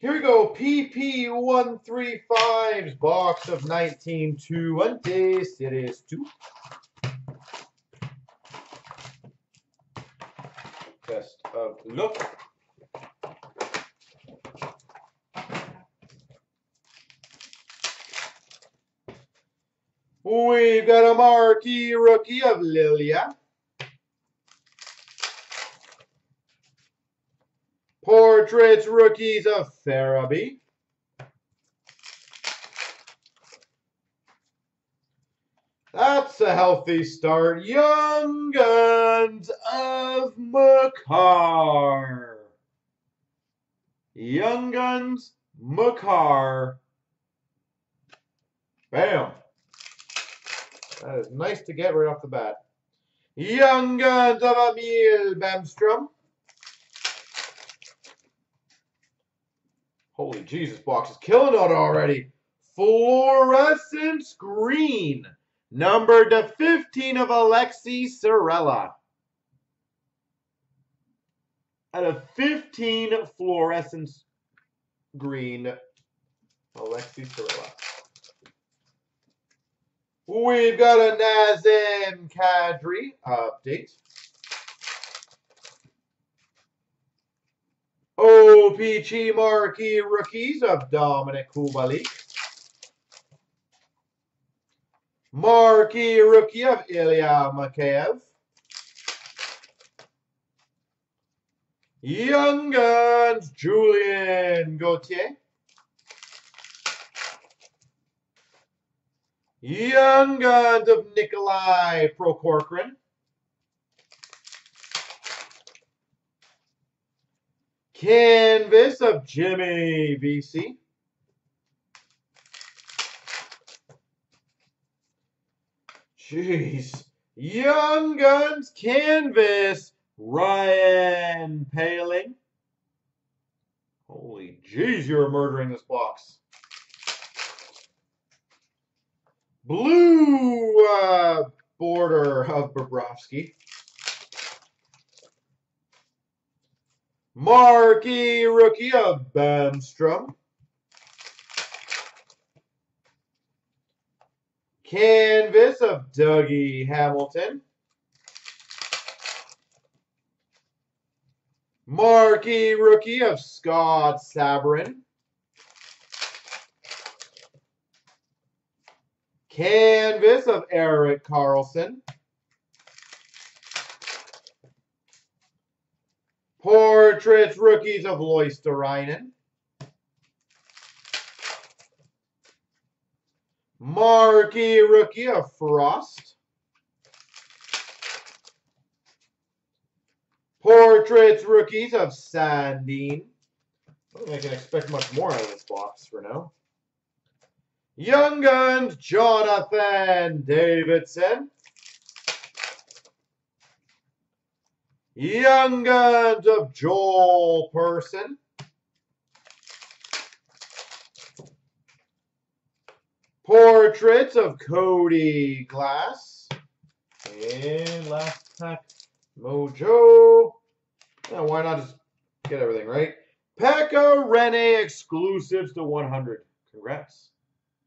Here we go. PP135's box of 1920 Series 2. Best of luck. We've got a marquee rookie of Lilia. Portraits rookies of Farabee. That's a healthy start. Young Guns of Makar. Young Guns, Makar. Bam. That is nice to get right off the bat. Young Guns of Emil Bemstrom. Holy Jesus, box is killing it already. Fluorescence green. Number to 15 of Aleksi Saarela. Out of 15 fluorescence green, Aleksi Saarela. We've got a Nazem Kadri update. OPC marquee rookies of Dominik Kubalik. Marquee rookie of Ilya Mikheyev. Young Guns, Julien Gauthier. Young Guns of Nikolai Prokhorkin. Canvas of Jimmy Vesey. Jeez. Young Guns Canvas, Ryan Poehling. Holy jeez, you're murdering this box. Blue uh, border of Bobrovsky. Marquee rookie of Bemstrom. Canvas of Dougie Hamilton. Marquee rookie of Scott Sabourin. Canvas of Erik Karlsson. Portraits rookies of Lois Loisterainen. Marquee rookie of Frost. Portraits rookies of Sandin. I don't think I can expect much more out of this box for now. Young Guns, Jonathan Davidsson. Young Guns of Joel Persson. Portraits of Cody Glass. And last pack, Mojo. Yeah, why not just get everything right? Pekka Rinne exclusives to 100. Congrats.